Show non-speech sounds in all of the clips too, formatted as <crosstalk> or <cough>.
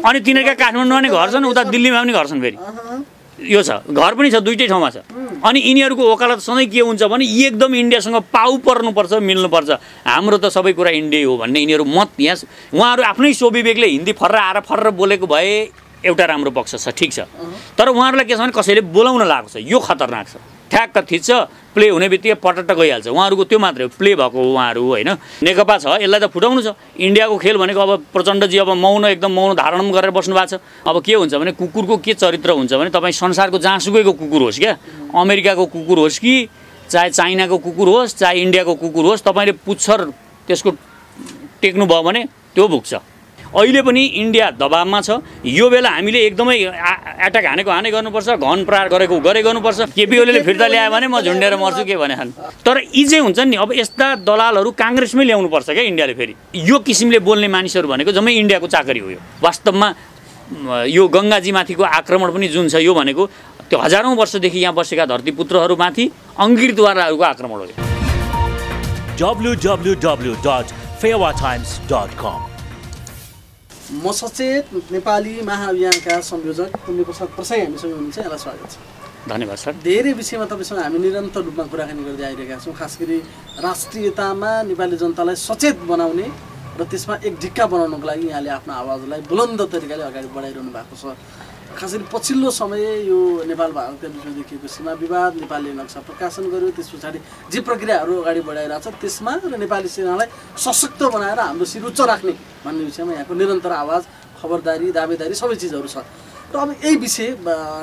अनि तिनीहरूका काठमाडौँमा पनि घर छन् उता दिल्लीमा पनि घर छन् फेरि। यो छ घर पनि छ दुइटै ठाउँमा छ। अनि यिनीहरूको वकालत सधैँ के हुन्छ भने एकदम इन्डियासँग पाउ पर्नुपर्छ मिल्नुपर्छ। हाम्रो त सबै कुरा इन्डिया हो भन्ने यिनीहरू मत यहाँ उहाँहरू आफ्नै स्वविवेकले हिन्दी फर्र आएर फर्र बोलेको भए एउटा राम्रो पक्ष छ ठिक छ। तर उहाँहरूलाई के छ भने कसैले बोलाउन लागेको छ यो खतरनाक छ। ठ्याक्क थिच्छ प्ले हुने बित्तिकै पटट्ट गइहाल्छ। उहाँहरूको त्यो मात्रै हो प्ले भएको उहाँहरू होइन? नेकपा छ यसलाई त फुटाउनु छ। इन्डियाको खेल भनेको अब प्रचण्डजी अब मौन एकदम मौन धारण गरेर बस्नु भएको छ। अब के हुन्छ भने कुकुरको के चरित्र हुन्छ भने तपाईँ संसारको जहाँसुकैको कुकुर होस् क्या अमेरिकाको कुकुर होस् कि चाहे चाइनाको कुकुर होस् चाहे इन्डियाको कुकुर होस् तपाईँले पुच्छर त्यसको टेक्नुभयो भने त्यो भुक्छ। अहिले पनि इन्डिया दबावमा छ। यो बेला हामीले एकदमै एट्याक हानेको हाने गर्नुपर्छ घन प्रहार गरेको गरे गर्नुपर्छ। केपी ओलीले फिर्ता ल्यायो भने म झुन्डेर मर्छु के भने। तर यी चाहिँ हुन्छन् नि अब यस्ता दलालहरू काङ्ग्रेसमै ल्याउनुपर्छ क्या इन्डियाले फेरि। यो किसिमले बोल्ने मानिसहरू भनेको जम्मै इन्डियाको चाकरी हो यो। वास्तवमा यो गङ्गाजीमाथिको आक्रमण पनि जुन छ यो भनेको त्यो हजारौँ वर्षदेखि यहाँ बसेका धरतीपुत्रहरूमाथि अङ्ग्रेजद्वाराहरूको आक्रमण हो यो। www.fairwatimes.com म सचेत नेपाली महाअभियानका संयोजक पुण्य प्रसाद प्रसाई हामीसँग हुनुहुन्छ। यहाँलाई स्वागत छ। धन्यवाद सर। धेरै विषयमा तपाईँसँग हामी निरन्तर रूपमा कुराकानी गर्दै आइरहेका छौँ खास गरी राष्ट्रियतामा नेपाली जनतालाई सचेत बनाउने र त्यसमा एक ढिक्का बनाउनको लागि यहाँले आफ्नो आवाजलाई बुलन्द तरिकाले अगाडि बढाइरहनु भएको छ। खास गरी पछिल्लो समय यो नेपाल भारतका बिचमा देखिएको सीमा विवाद नेपालले नक्सा प्रकाशन गर्यो त्यस पछाडि जे प्रक्रियाहरू अगाडि बढाइरहेको छ त्यसमा र नेपाली सेनालाई सशक्त बनाएर हाम्रो शिर उच्च राख्ने भन्ने विषयमा यहाँको निरन्तर आवाज खबरदारी दावेदारी सबै चिजहरू छ। र अब यही विषय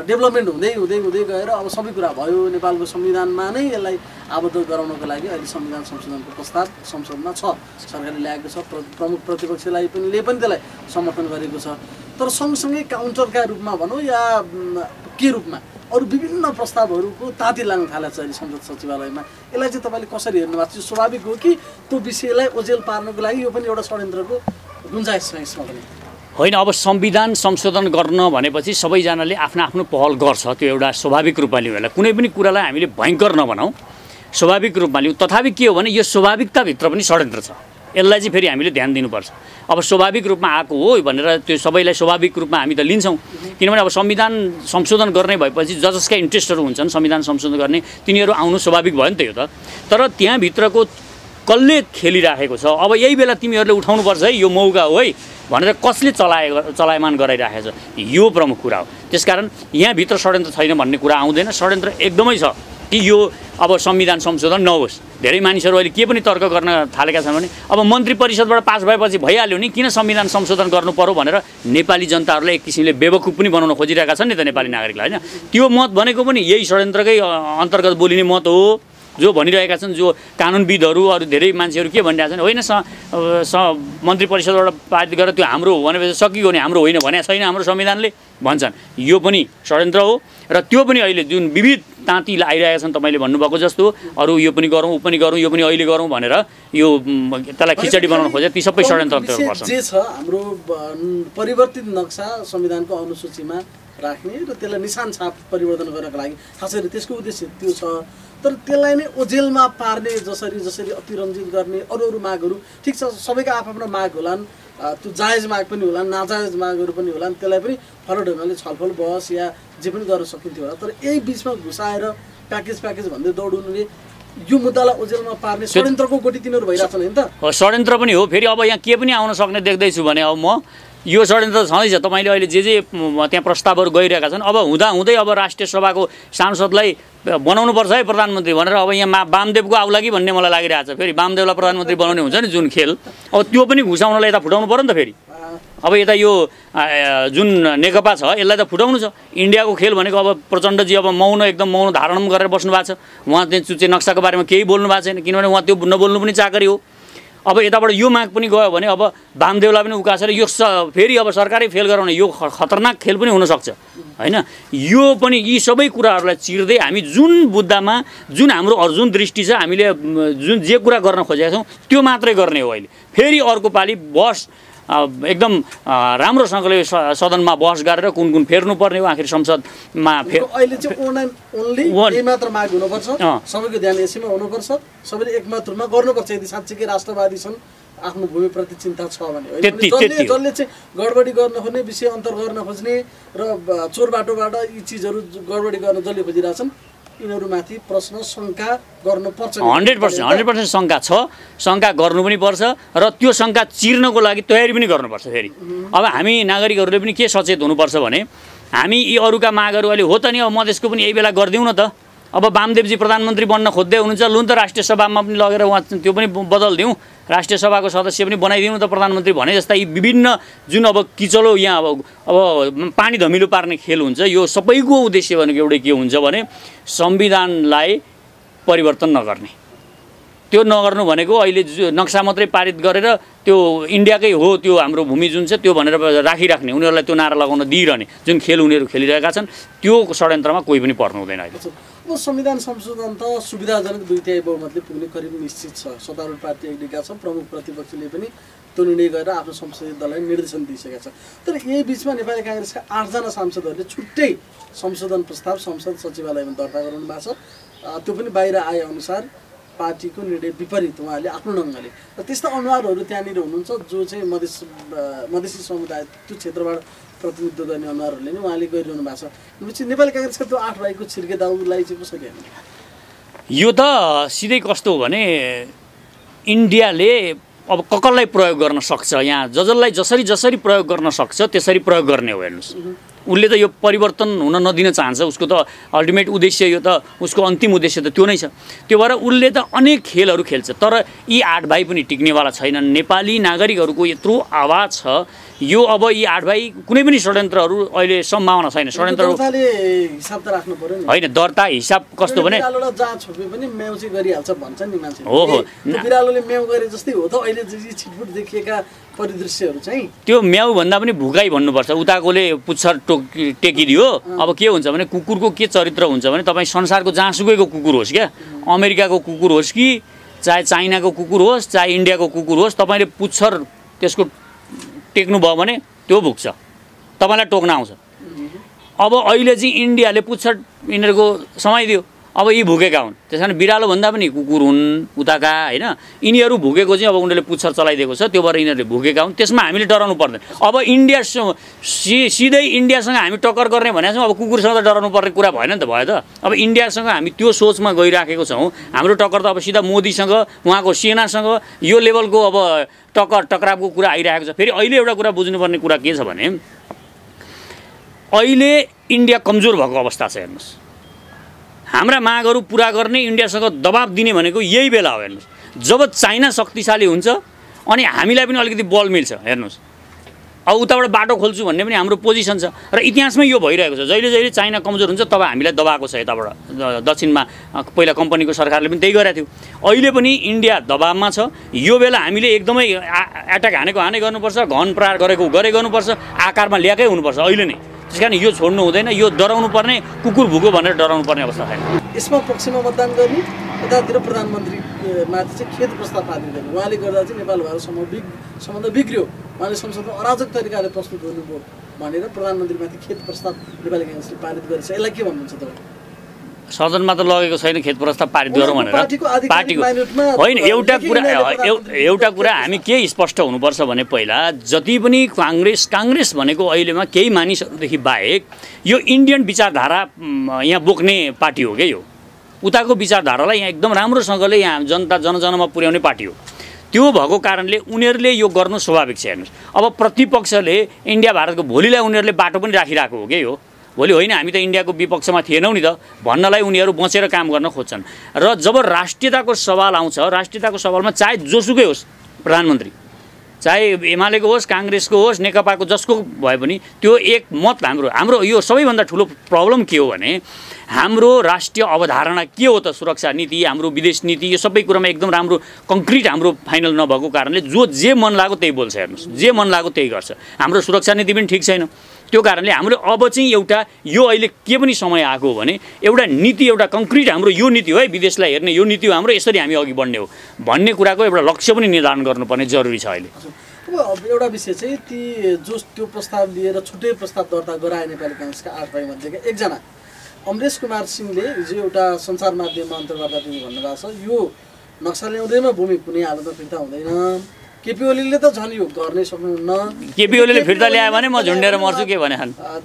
डेभलपमेन्ट हुँदै हुँदै हुँदै गएर अब सबै कुरा भयो नेपालको संविधानमा नै यसलाई आबद्ध गराउनको लागि अहिले संविधान संशोधनको प्रस्ताव संसदमा छ। सरकारले ल्याएको छ प्र- प्रमुख प्रतिपक्षलाई पनि ले पनि त्यसलाई समर्थन गरेको छ। तर सँगसँगै काउन्टरका रूपमा भनौँ या के रूपमा अरू विभिन्न प्रस्तावहरूको ताती लाग्न थालेको छ अहिले संसद सचिवालयमा। यसलाई चाहिँ तपाईँले कसरी हेर्नु भएको छ? स्वाभाविक हो कि त्यो विषयलाई ओझेल पार्नको लागि यो पनि एउटा षड्यन्त्रको गुन्जाइस छ यसमा पनि? होइन अब संविधान संशोधन गर्न भनेपछि सबैजनाले आफ्नो आफ्नो पहल गर्छ त्यो एउटा स्वाभाविक रूपमा लिउँ यसलाई कुनै पनि कुरालाई हामीले भयङ्कर नभनौँ। स्वाभाविक रूपमा लिउँ तथापि के हो भने यो स्वाभाविकताभित्र पनि षड्यन्त्र छ। यसलाई चाहिँ फेरि हामीले ध्यान दिनुपर्छ। अब स्वाभाविक रूपमा आएको हो भनेर त्यो सबैलाई स्वाभाविक रूपमा हामी त लिन्छौँ। किनभने अब संविधान संशोधन गर्ने भएपछि ज जसका इन्ट्रेस्टहरू हुन्छन् संविधान संशोधन गर्ने तिनीहरू आउनु स्वाभाविक भयो नि त यो त। तर त्यहाँभित्रको कसले खेलिराखेको छ। अब यही बेला तिमीहरूले उठाउनुपर्छ है यो मौका हो है। भनेर कसले चलाए चलायमान गराइराखेको छ? यो प्रमुख कुरा हो। त्यसकारण यहाँभित्र षड्यन्त्र छैन भन्ने कुरा आउँदैन। षड्यन्त्र एकदमै छ कि यो अब संविधान संशोधन नहोस्। धेरै मानिसहरू अहिले के पनि तर्क गर्न थालेका छन् भने अब मन्त्री परिषदबाट पास भएपछि भइहाल्यो नि किन संविधान संशोधन गर्नु पर्यो भनेर नेपाली जनताहरूलाई एक किसिमले बेवकुफ पनि बनाउन खोजिरहेका छन् नि त नेपाली नागरिकलाई होइन? त्यो मत भनेको पनि यही षड्यन्त्रकै अन्तर्गत बोलिने मत हो। जो भनिरहेका छन् जो कानुनविदहरू अरू धेरै मान्छेहरू के भनिरहेका छन् होइन स मन्त्री परिषदबाट पारित गरेर त्यो हाम्रो हो भनेपछि सकियो भने हाम्रो होइन भने छैन हाम्रो संविधानले भन्छन्। यो पनि षड्यन्त्र हो र त्यो पनि अहिले जुन विविध ताँती आइरहेका छन् तपाईँले भन्नुभएको जस्तो अरू यो पनि गरौँ ऊ पनि गरौँ यो पनि अहिले गरौँ भनेर यो त्यसलाई खिचडी बनाउन खोजे ती सबै षड्यन्त्र जे छ हाम्रो परिवर्तित नक्सा संविधानको अनुसूचीमा राख्ने र त्यसलाई निशान छाप परिवर्तन गर्नको लागि खास गरी त्यसको उद्देश्य त्यो छ। तर त्यसलाई नै ओझेलमा पार्ने जसरी जसरी अतिरञ्जित गर्ने अरू अरू मागहरू ठिक छ सबैका आफ्नो माग होलान् त्यो जायज माग पनि होलान् नाजायज मागहरू पनि होलान् त्यसलाई पनि फरक ढङ्गले छलफल बहस या जे पनि गर्न सकिन्थ्यो होला। तर यही बिचमा घुसाएर प्याकेज प्याकेज भन्दै दौडुनुले यो मुद्दालाई ओझेलमा पार्ने षड्यन्त्रको गोटी तिनीहरू भइरहेछन् होइन त? षड्यन्त्र पनि हो फेरि अब यहाँ के पनि आउन सक्ने देख्दैछु भने अब म यो षड्यन्त्र छँदैछ। तपाईँले अहिले जे जे त्यहाँ प्रस्तावहरू गइरहेका छन् अब हुँदा हुँदै अब राष्ट्रिय सभाको सांसदलाई बनाउनुपर्छ है प्रधानमन्त्री भनेर अब यहाँ मा वामदेवको आउला कि भन्ने मलाई लागिरहेको छ। फेरि वामदेवलाई प्रधानमन्त्री बनाउने हुन्छ नि जुन खेल। अब त्यो पनि घुसाउनलाई यता फुटाउनु पऱ्यो नि त फेरि। अब यता यो जुन नेकपा छ यसलाई त फुटाउनु छ। इन्डियाको खेल भनेको अब प्रचण्डजी अब मौन एकदम मौन धारण गरेर बस्नु भएको छ। उहाँ चाहिँ चुच्चे नक्साको बारेमा केही बोल्नु भएको छैन किनभने उहाँ त्यो नबोल्नु पनि चाकरी हो। अब यताबाट यो माग पनि गयो भने अब वामदेवलाई पनि उकासेर यो स फेरि अब सरकारै फेल गराउने यो खतरनाक खेल पनि हुनसक्छ। होइन? यो पनि यी सबै कुराहरूलाई चिर्दै हामी जुन मुद्दामा जुन हाम्रो अर्जुन दृष्टि छ हामीले जुन जे कुरा गर्न खोजेका छौँ त्यो मात्रै गर्ने हो अहिले। फेरि अर्को पालि बस एकदम राम्रोसँगले सदनमा बहस गरेर कुन कुन फेर्नुपर्ने हो आखिर संसदमा फेर अहिले चाहिँ अनलाइन ओन्ली यही मात्र माग हुनुपर्छ। सबैको ध्यान यसैमा हुनुपर्छ। सबैले एकमात्र रूपमा गर्नुपर्छ। यदि साँच्चीकै राष्ट्रवादी छन् आफ्नो भूमिप्रति चिन्ता छ भने जसले चाहिँ गडबडी गर्न खोज्ने विषय अन्तर गर्न खोज्ने र चोर बाटोबाट यी चिजहरू गडबडी गर्न जसले खोजिरहेछन् यिनीहरूमाथि प्रश्न शङ्का गर्नुपर्छ हन्ड्रेड पर्सेन्ट हन्ड्रेड पर्सेन्ट शङ्का छ। शङ्का गर्नु पनि पर्छ र त्यो शङ्का चिर्नको लागि तयारी पनि गर्नुपर्छ फेरि। अब हामी नागरिकहरूले पनि के सचेत हुनुपर्छ भने हामी यी अरूका मागहरू अहिले हो त नि अब मधेसको पनि यही बेला गरिदिउँ न त। अब वामदेवजी प्रधानमन्त्री बन्न खोज्दै हुनुहुन्छ लु न त राष्ट्रिय सभामा पनि लगेर उहाँ त्यो पनि बदलिदिउँ राष्ट्रिय सभाको सदस्य पनि बनाइदिउँ त प्रधानमन्त्री भने जस्ता यी विभिन्न जुन अब किचलो यहाँ अब अब पानी धमिलो पार्ने खेल हुन्छ यो सबैको उद्देश्य भनेको एउटै के हुन्छ भने संविधानलाई परिवर्तन नगर्ने। त्यो नगर्नु भनेको अहिले नक्सा मात्रै पारित गरेर त्यो इन्डियाकै हो त्यो हाम्रो भूमि जुन छ त्यो भनेर राखिराख्ने उनीहरूलाई त्यो नारा लगाउन दिइरहने जुन खेल उनीहरू खेलिरहेका छन् त्यो षड्यन्त्रमा कोही पनि पर्नु हुँदैन अहिले। अब संविधान संशोधन त सुविधाजनक दुई तिहाई बहुमतले पुग्ने करिब निश्चित छ। सत्तारूढ पार्टी एकीका छ प्रमुख प्रतिपक्षले पनि त्यो निर्णय गरेर आफ्नो संसदीय दललाई निर्देशन दिइसकेका छ तर यही बिचमा नेपाली काङ्ग्रेसका आठजना सांसदहरूले छुट्टै संशोधन प्रस्ताव संसद सचिवालयमा दर्ता गराउनु भएको छ। त्यो पनि बाहिर आए अनुसार पार्टीको निर्णय विपरीत उहाँले आफ्नो ढङ्गले। र त्यस्ता अनुहारहरू त्यहाँनिर हुनुहुन्छ जो चाहिँ मधेस मधेसी समुदाय त्यो क्षेत्रबाट प्रतिनिधित्व गर्ने अनुहारहरूले नै उहाँले गरिरहनु भएको छ। भनेपछि नेपाली काङ्ग्रेसका त्यो आठ भाइको छिर्के दाउलाई चाहिँ कसरी हेर्नु? यो त सिधै कस्तो हो भने इन्डियाले अब ककललाई प्रयोग गर्न सक्छ। यहाँ ज जसलाई जसरी जसरी प्रयोग गर्न सक्छ त्यसरी प्रयोग गर्ने हो हेर्नुहोस्। उसले त यो परिवर्तन हुन नदिन चाहन्छ उसको त अल्टिमेट उद्देश्य यो त उसको अन्तिम उद्देश्य त त्यो नै छ। त्यो भएर उसले त अनेक खेलहरू खेल्छ तर यी आठ भाइ पनि टिक्नेवाला छैनन्। नेपाली नागरिकहरूको यत्रो आवाज छ यो अब यी आठ भाइ कुनै पनि षड्यन्त्रहरू अहिले सम्भावना छैन। नि। होइन दर्ता हिसाब कस्तो भने मान्छे। हो, परिदृश्यहरू चाहिँ? त्यो म्याउ भन्दा पनि भुकाइ भन्नुपर्छ। उताकोले पुच्छर टोक टेकिदियो। अब के हुन्छ भने कुकुरको के चरित्र हुन्छ भने तपाईँ संसारको जहाँसुकैको कुकुर होस् क्या। अमेरिकाको कुकुर होस् कि चाहे चाइनाको कुकुर होस् चाहे इन्डियाको कुकुर होस् तपाईँले पुच्छर त्यसको टेक्नुभयो भने त्यो भुक्छ। तपाईँलाई टोक्न आउँछ। अब अहिले चाहिँ इन्डियाले पुच्छर यिनीहरूको समाइदियो अब यी भुकेका हुन्। त्यस कारण बिरालो भन्दा पनि कुकुर हुन् उताका होइन? यिनीहरू भुकेको चाहिँ अब उनीहरूले पुच्छर चलाइदिएको छ त्यो भएर यिनीहरूले भुकेका हुन्। त्यसमा हामीले डराउनु पर्दैन। अब इन्डिया सि सिधै इन्डियासँग हामी टक्कर गर्ने भनेको छौँ अब कुकुरसँग त डराउनु पर्ने कुरा भएन नि त भयो त। अब इन्डियासँग हामी त्यो सोचमा गइराखेको छौँ। हाम्रो टक्कर त अब सिधा मोदीसँग उहाँको सेनासँग यो लेभलको अब टक्कर टक्रावको कुरा आइरहेको छ। फेरि अहिले एउटा कुरा बुझ्नुपर्ने कुरा के छ भने अहिले इन्डिया कमजोर भएको अवस्था छ हेर्नुहोस्। हाम्रा मागहरू पुरा गर्ने इन्डियासँग दबाब दिने भनेको यही बेला हो हेर्नुहोस्। जब चाइना शक्तिशाली हुन्छ अनि हामीलाई पनि अलिकति बल मिल्छ हेर्नुहोस्। अब उताबाट बाटो खोल्छु भन्ने पनि हाम्रो पोजिसन छ। र इतिहासमै यो भइरहेको छ। जहिले जहिले चाइना कमजोर हुन्छ तब हामीलाई दबाएको छ यताबाट। दक्षिणमा पहिला कम्पनीको सरकारले पनि त्यही गरेको थियो। अहिले पनि इन्डिया दबाबमा छ। यो बेला हामीले एकदमै एट्याक हानेको हाने गर्नुपर्छ घन प्रहार गरेको गरे गर्नुपर्छ आकारमा ल्याएकै हुनुपर्छ। अहिले नै। त्यस कारण यो छोड्नु हुँदैन यो डराउनु पर्ने कुकुर भुक्यो भनेर डराउनु पर्ने अवस्था छैन। यसमा पक्षमा मतदान गर्ने यतातिर प्रधानमन्त्री अ, माथि चाहिँ खेद प्रस्ताव पारित गर्ने उहाँले गर्दा चाहिँ नेपाल भारत सम्बन्ध बिग सम्बन्ध बिग्रियो। उहाँले संसदमा अराजक तरिकाले प्रस्तुत गर्नुभयो भनेर प्रधानमन्त्रीमाथि खेद प्रस्ताव नेपाली काङ्ग्रेसले पारित गरेछ। यसलाई के भन्नुहुन्छ तपाईँ? सदनमा त लगेको छैन खेत प्रस्ताव पारित गरौँ भनेर। पार्टीको होइन एउटा कुरा एउटा कुरा हामी के स्पष्ट हुनुपर्छ भने पहिला जति पनि काङ्ग्रेस काङ्ग्रेस भनेको अहिलेमा केही मानिसहरूदेखि बाहेक यो इन्डियन विचारधारा यहाँ बोक्ने पार्टी हो क्या यो? उताको विचारधारालाई यहाँ एकदम राम्रोसँगले यहाँ जनता जनजनमा पुर्याउने पार्टी हो। त्यो भएको कारणले उनीहरूले यो गर्नु स्वाभाविक छ हेर्नुहोस्। अब प्रतिपक्षले इन्डिया भारतको भोलिलाई उनीहरूले बाटो पनि राखिरहेको हो क्या यो? भोलि होइन हामी त इन्डियाको विपक्षमा थिएनौँ नि त। भन्नलाई उनीहरू बचेर काम गर्न खोज्छन्। र जब राष्ट्रियताको सवाल आउँछ राष्ट्रियताको सवालमा चाहे जोसुकै होस् प्रधानमन्त्री चाहे एमालेको होस् काङ्ग्रेसको होस् नेकपाको जसको भए पनि त्यो एक मत हाम्रो हाम्रो यो सबैभन्दा ठुलो प्रब्लम के हो भने हाम्रो राष्ट्रिय अवधारणा के हो त सुरक्षा नीति हाम्रो विदेश नीति यो सबै कुरामा एकदम राम्रो कङ्क्रिट हाम्रो फाइनल नभएको कारणले जो जे मन लाग्यो त्यही बोल्छ हेर्नुहोस्। जे मन लाग्यो त्यही गर्छ। हाम्रो सुरक्षा नीति पनि ठिक छैन। त्यो कारणले हाम्रो अब चाहिँ एउटा यो अहिले के पनि समय आएको हो भने एउटा नीति एउटा कङ्क्रिट हाम्रो यो नीति हो है विदेशलाई हेर्ने यो नीति हो हाम्रो यसरी हामी अघि बढ्ने हो। भन्ने कुराको एउटा लक्ष्य पनि निर्धारण गर्नुपर्ने जरुरी छ अहिले। अब एउटा विषय चाहिँ ती जो त्यो प्रस्ताव लिएर छुट्टै प्रस्ताव दर्ता गराए नेपाली काङ्ग्रेसका आठ भाइ मध्येका एकजना। अमरेश कुमार सिंहले हिजो एउटा सञ्चार माध्यममा अन्तर्वार्ता दिनु भन्नुभएको छ यो नक्सा ल्याउँदैमा भूमि कुनै हालतमा फिर्ता हुँदैन। केपी ओलीले त झन् यो गर्नै सक्नुहुन्न केपी ओलीले फिर्ता ल्यायो भने म झुन्डेर मर्छु के भने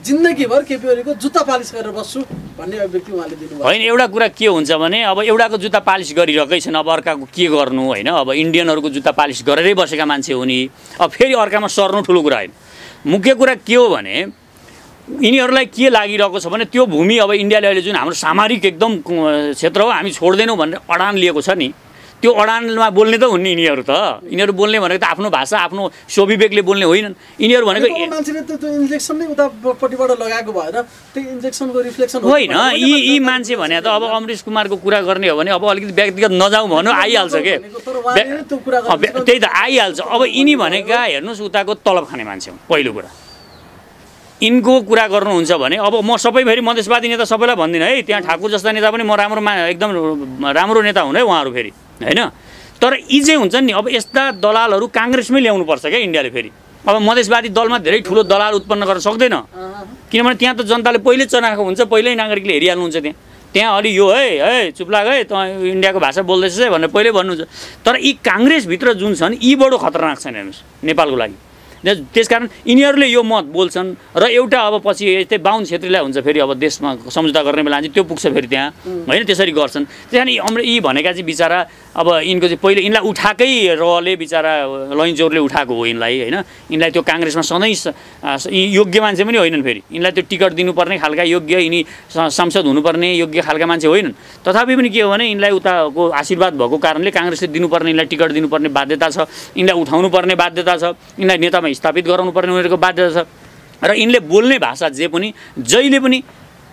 जिन्दगीभर केपी ओलीको जुत्ता पालिस गरेर बस्छु भन्ने अभिव्यक्ति उहाँले दिनुभयो होइन एउटा कुरा के हुन्छ भने अब एउटाको जुत्ता पालिस गरिरहेकै छन् अब अर्काको के गर्नु होइन? अब इन्डियनहरूको जुत्ता पालिस गरेरै बसेका मान्छे हो नि अब फेरि अर्कामा सर्नु ठुलो कुरा होइन। मुख्य कुरा के हो भने यिनीहरूलाई के लागिरहेको छ भने त्यो भूमि अब इन्डियाले अहिले जुन हाम्रो सामरिक एकदम क्षेत्र हो हामी छोड्दैनौँ भनेर अडान लिएको छ नि। त्यो अडानमा बोल्ने त हुन् नि यिनीहरू त। यिनीहरू बोल्ने भनेको त आफ्नो भाषा आफ्नो स्वविवेकले बोल्ने होइनन् यिनीहरू भनेको अब मान्छेले त त्यो इन्जेक्सन नै उतापट्टिबाट लगाएको भएर त्यो इन्जेक्सनको रिफ्लेक्सन होइन यी यी मान्छे भने त अब अमरेश कुमारको कुरा गर्ने हो भने अब अलिकति व्यक्तिगत नजाउँ भन्नु आइहाल्छ के? त्यही त आइहाल्छ। अब यिनी भनेका हेर्नुहोस् उताको तलब खाने मान्छे हुन् पहिलो कुरा। यिनको कुरा गर्नुहुन्छ भने अब म सबै फेरि मधेसवादी नेता सबैलाई भन्दिनँ है त्यहाँ ठाकुर जस्ता नेता पनि म राम्रो मा एकदम राम्रो नेता हुन् है उहाँहरू फेरि। होइन? तर यी चाहिँ हुन्छ नि अब यस्ता दलालहरू काङ्ग्रेसमै ल्याउनुपर्छ क्या इन्डियाले फेरि। अब मधेसवादी दलमा धेरै ठुलो दलाल उत्पन्न गर्न सक्दैन। किनभने त्यहाँ त जनताले पहिल्यै चनाएको हुन्छ पहिल्यै नागरिकले हेरिहाल्नुहुन्छ त्यहाँ। त्यहाँ अलि यो है है चुप लाग है त इन्डियाको भाषा बोल्दैछ है भनेर पहिल्यै भन्नुहुन्छ। तर यी काङ्ग्रेसभित्र जुन छन् यी बडो खतरनाक छन् हेर्नुहोस् नेपालको लागि। त्यसकारण यिनीहरूले यो मत बोल्छन् र एउटा अब पछि यस्तै बाहुन छेत्रीलाई हुन्छ फेरि अब देशमा सम्झौता गर्ने बेला चाहिँ त्यो पुग्छ फेरि त्यहाँ। होइन त्यसरी गर्छन्। त्यस कारण यी यी भनेका चाहिँ बिचरा अब यिनको चाहिँ पहिले यिनलाई उठाएकै रहले बिचरा लैनचौरले उठाएको हो यिनलाई होइन? यिनलाई त्यो काङ्ग्रेसमा सधैँ योग्य मान्छे पनि होइनन् फेरि। यिनलाई त्यो टिकट दिनुपर्ने खालका योग्य यिनी सांसद हुनुपर्ने योग्य खालका मान्छे होइनन्। तथापि पनि के हो भने यिनलाई उताको आशीर्वाद भएको कारणले काङ्ग्रेसले दिनुपर्ने यिनलाई टिकट दिनुपर्ने बाध्यता छ। यिनलाई उठाउनु पर्ने बाध्यता छ। यिनलाई नेतामा स्थापित गराउनु पर्ने उनीहरूको बाध्यता छ। र यिनले बोल्ने भाषा जे पनि जहिले पनि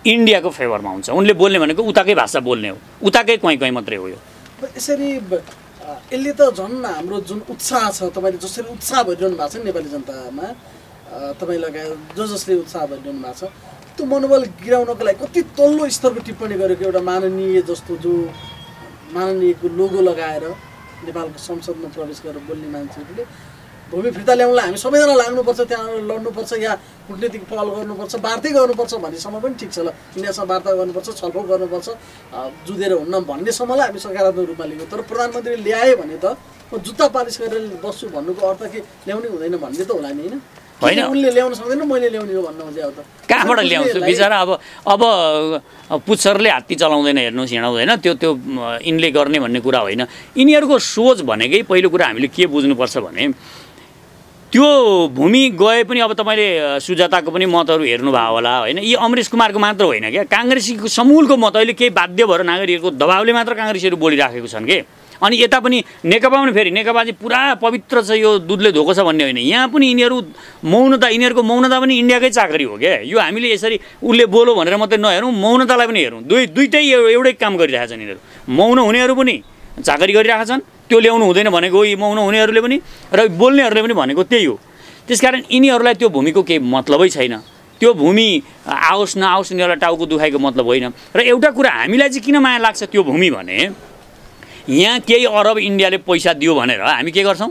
इन्डियाको फेभरमा हुन्छ। उनले बोल्ने भनेको उताकै भाषा बोल्ने हो। उताकै कहीँ कहीँ मात्रै हो यो। यसरी यसले त झन् हाम्रो जुन उत्साह छ तपाईँले जसरी उत्साह भइरहनु भएको छ नेपाली जनतामा तपाईँ लगायत जो जसले उत्साह भइरहनु भएको छ त्यो मनोबल गिराउनको लागि कति तल्लो स्तरको टिप्पणी गरेको एउटा माननीय जस्तो जो माननीयको लोगो लगाएर नेपालको संसदमा प्रवेश गरेर बोल्ने मान्छेहरूले भूमि फिर्ता ल्याउनलाई हामी सबैजना लाग्नुपर्छ त्यहाँ लड्नुपर्छ या कुटनीतिक पहल गर्नुपर्छ वार्तै गर्नुपर्छ भन्नेसम्म पनि ठिक छ ल। इन्डियासँग वार्ता गर्नुपर्छ छलफल गर्नुपर्छ जुधेर हुन्न भन्नेसम्मलाई हामी सकारात्मक रूपमा लिएको। तर प्रधानमन्त्रीले ल्याए भने त म जुत्ता पालिस गरेर बस्छु भन्नुको अर्थ के? ल्याउनै हुँदैन भन्ने त होला नि होइन? होइन। उनले ल्याउन सक्दैन मैले ल्याउने हो भन्नु चाहिँ अब त। कहाँबाट ल्याउँछु? बिचरा अब अब पुच्छरले हात्ती चलाउँदैन हेर्नुहोस् हिँडाउँदैन त्यो त्यो यिनले गर्ने भन्ने कुरा होइन। यिनीहरूको सोच भनेकै पहिलो कुरा हामीले के बुझ्नुपर्छ भने त्यो भूमि गए पनि अब तपाईँले सुजाताको पनि मतहरू हेर्नुभयो होला होइन? यी अमरेश कुमारको मात्र होइन क्या? काङ्ग्रेसीको समूलको मत अहिले केही बाध्य भएर नागरिकहरूको दबावले मात्र काङ्ग्रेसीहरू बोलिराखेको छन् कि? अनि यता पनि नेकपा पनि फेरि नेकपा चाहिँ पुरा पवित्र छ यो दुधले धोको छ भन्ने होइन। यहाँ पनि यिनीहरू मौनता यिनीहरूको मौनता पनि इन्डियाकै चाकरी हो क्या? यो हामीले यसरी उसले बोलो भनेर मात्रै नहेरौँ मौनतालाई पनि हेरौँ। दुई दुइटै एउ- एउटै काम गरिरहेका छन् यिनीहरू। मौन हुनेहरू पनि चाकरी गरिरहेका छन् त्यो ल्याउनु हुँदैन भनेको यी मौन हुनेहरूले पनि र बोल्नेहरूले पनि भनेको त्यही हो। त्यसकारण यिनीहरूलाई त्यो भूमिको केही मतलबै छैन। त्यो भूमि आओस् नआओस् यिनीहरूलाई टाउको दुखाइको मतलब होइन। र एउटा कुरा हामीलाई चाहिँ किन माया लाग्छ त्यो भूमि भने यहाँ केही अरब इन्डियाले पैसा दियो भनेर हामी के गर्छौँ?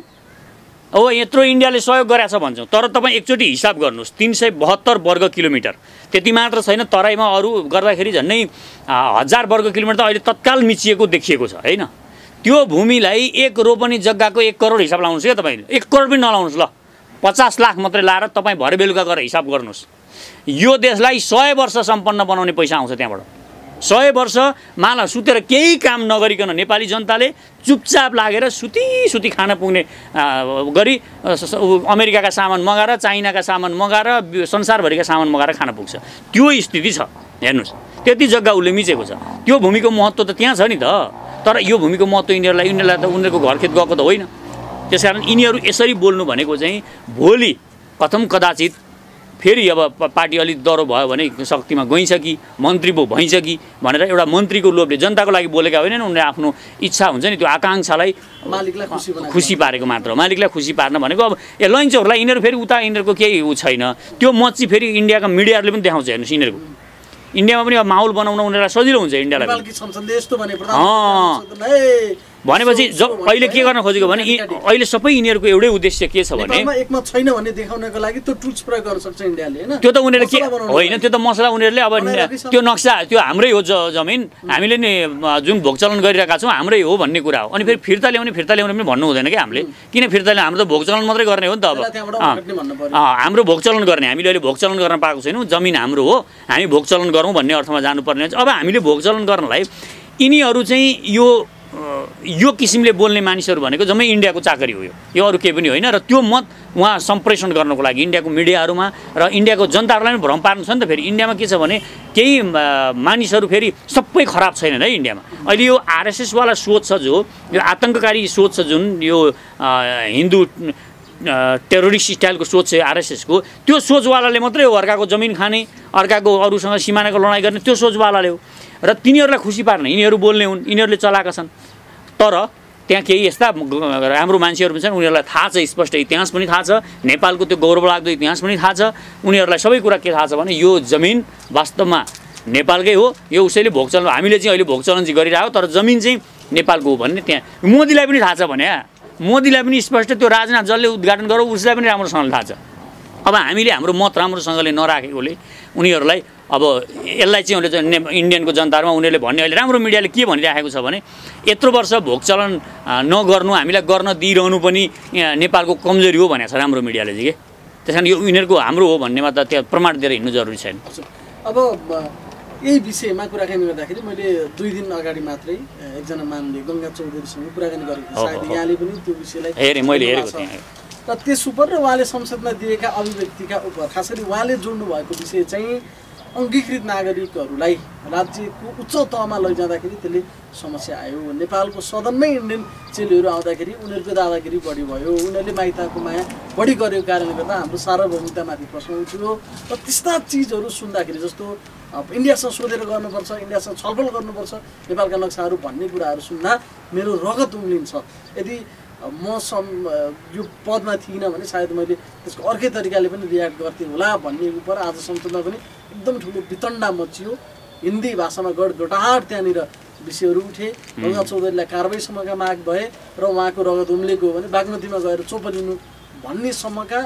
अब यत्रो इन्डियाले सहयोग गरेछ भन्छौँ तर तपाईँ एकचोटि हिसाब गर्नुहोस् तिन सय बहत्तर वर्ग किलोमिटर। त्यति मात्र छैन तराईमा अरू गर्दाखेरि झन्डै हजार वर्ग किलोमिटर त अहिले तत्काल मिचिएको देखिएको छ होइन? त्यो भूमिलाई एक रोपनी जग्गाको एक करोड हिसाब लाउनुहोस् क्या तपाईँले। एक करोड पनि नलाउनुहोस् ल। पचास लाख मात्रै लाएर तपाईँ भरे बेलुका गएर हिसाब गर्नुहोस्। यो देशलाई सय वर्ष सम्पन्न बनाउने पैसा आउँछ त्यहाँबाट। सय वर्ष माला सुतेर केही काम नगरिकन नेपाली जनताले चुपचाप लागेर सुती सुती खान पुग्ने गरी अमेरिकाका सामान मगाएर चाइनाका सामान मगाएर संसारभरिका सामान मगाएर खान पुग्छ। त्यो स्थिति छ। हेर्नुहोस्। त्यति जग्गा उसले मिचेको छ। त्यो भूमिको महत्त्व त त्यहाँ छ नि त। तर यो भूमिको महत्त्व यिनीहरूलाई यिनीहरूलाई त उनीहरूको घरखेत गएको त होइन। त्यसकारण यिनीहरू यसरी बोल्नु भनेको चाहिँ भोलि कथम कदाचित फेरि अब पार्टी अलिक डह्रो भयो भने शक्तिमा गइन्छ कि मन्त्री पो भइन्छ कि भनेर एउटा मन्त्रीको लोभले जनताको लागि बोलेका होइनन् उनले आफ्नो इच्छा हुन्छ नि त्यो आकाङ्क्षालाई मालिकलाई खुसी पारेको मात्र हो। मालिकलाई खुसी पार्न भनेको अब ए लैन्चहरूलाई यिनीहरू फेरि उता यिनीहरूको केही छैन। त्यो मत चाहिँ फेरि इन्डियाका मिडियाहरूले पनि देखाउँछ हेर्नुहोस् यिनीहरूको। इन्डियामा पनि अब माहौल बनाउन उनीहरूलाई सजिलो हुन्छ इन्डियालाई भनेपछि ज अहिले के गर्न खोजेको भने अहिले सबै यिनीहरूको एउटै उद्देश्य के छ भने छैन भन्ने देखाउनको लागि त्यो टुल्स प्रयोग गर्न सक्छ इन्डियाले होइन? त्यो त उनीहरूले के होइन। त्यो त मसला उनीहरूले अब। त्यो नक्सा त्यो हाम्रै हो ज जमिन। हामीले नि जुन भोगचलन गरिरहेका छौँ हाम्रै हो भन्ने कुरा हो। अनि फेरि फिर्ता ल्याउने फिर्ता ल्याउने पनि भन्नु हुँदैन क्या हामीले? किन फिर्ता ल्याउने हाम्रो त भोगचलन मात्रै गर्ने हो नि त अब। हाम्रो भोगचलन गर्ने। हामीले अहिले भोगचलन गर्न पाएको छैनौँ। जमिन हाम्रो हो। हामी भोगचलन गरौँ भन्ने अर्थमा जानुपर्ने हुन्छ। अब हामीले भोगचलन गर्नलाई यिनीहरू चाहिँ यो यो किसिमले बोल्ने मानिसहरू भनेको जम्मै इन्डियाको चाकरी हो यो। अरू केही पनि होइन र त्यो मत उहाँ सम्प्रेषण गर्नको लागि इन्डियाको मिडियाहरूमा र इन्डियाको जनताहरूलाई पनि भ्रम पार्नु छ नि त फेरि। इन्डियामा के छ भने केही मानिसहरू फेरि सबै खराब छैनन् है इन्डियामा। अहिले यो आरएसएसवाला सोच छ जो यो आतङ्ककारी सोच छ जुन यो हिन्दू टेरोरिस्ट स्टाइलको सोच छ आरएसएसको त्यो सोचवालाले मात्रै हो अर्काको जमिन खाने अर्काको अरूसँग सिमानाको लडाइँ गर्ने त्यो सोचवालाले हो। र तिनीहरूलाई खुसी पार्ने यिनीहरू बोल्ने हुन् यिनीहरूले चलाएका छन्। तर त्यहाँ केही यस्ता राम्रो मान्छेहरू पनि छन् उनीहरूलाई थाहा छ स्पष्ट इतिहास पनि थाहा छ नेपालको त्यो गौरवलाग्दो इतिहास पनि थाहा छ। उनीहरूलाई सबै कुरा के थाहा छ भने यो जमिन वास्तवमा नेपालकै हो यो उसैले भोगचलन हामीले चाहिँ अहिले भोगचलन चाहिँ गरिरहेको तर जमिन चाहिँ नेपालको हो भन्ने त्यहाँ मोदीलाई पनि थाहा छ भने मोदीलाई पनि स्पष्ट त्यो राजनाथ जसले उद्घाटन गरौँ उसलाई पनि राम्रोसँगले थाहा छ। अब हामीले हाम्रो मत राम्रोसँगले नराखेकोले उनीहरूलाई अब यसलाई चाहिँ चाहिँ ने इन्डियनको जनताहरूमा उनीहरूले भन्ने अहिले राम्रो मिडियाले के भनिराखेको छ भने यत्रो वर्ष भोगचलन नगर्नु हामीलाई गर्न दिइरहनु पनि नेपालको कमजोरी हो भनेको छ राम्रो मिडियाले चाहिँ के त्यस कारण यो उनीहरूको हाम्रो हो भन्नेमा त त्यहाँ प्रमाण दिएर हिँड्नु जरुरी छैन। अब यही विषयमा कुराकानी गर्दाखेरि मैले दुई दिन अगाडि मात्रै एकजना मानले गङ्गा चौधरीसँग कुराकानी गरेको सायद। यहाँले पनि त्यो विषयलाई हेरेँ मैले हेरेको। थिएँ र त्यस उप र उहाँले संसदमा दिएका अभिव्यक्तिका उप खास गरी उहाँले जोड्नु भएको विषय चाहिँ अङ्गीकृत नागरिकहरूलाई राज्यको उच्च तहमा लैजाँदाखेरि त्यसले समस्या आयो। नेपालको सदनमै इन्डियन चेलीहरू आउँदाखेरि उनीहरूको दादागिरी बढी भयो। उनीहरूले माइताको माया बढी गरेको कारणले गर्दा हाम्रो सार्वभौमिकतामाथि प्रश्न उठ्यो। र त्यस्ता चिजहरू सुन्दाखेरि जस्तो इन्डियासँग सोधेर गर्नुपर्छ इन्डियासँग छलफल गर्नुपर्छ नेपालका नक्साहरू भन्ने कुराहरू सुन्दा मेरो रगत उम्लिन्छ। यदि म सम यो पदमा थिइनँ भने सायद मैले त्यसको अर्कै तरिकाले पनि रियाक्ट गर्थेँ होला भन्ने उपर आज संसदमा पनि एकदम ठुलो वितण्डा मचियो हिन्दी भाषामा गडगडाट त्यहाँनिर विषयहरू उठे। गङ्गा चौधरीलाई कारवाहीसम्मका माग भए र उहाँको रगत उम्लेको हो भने बागमतीमा गएर चोपलिनु भन्नेसम्मका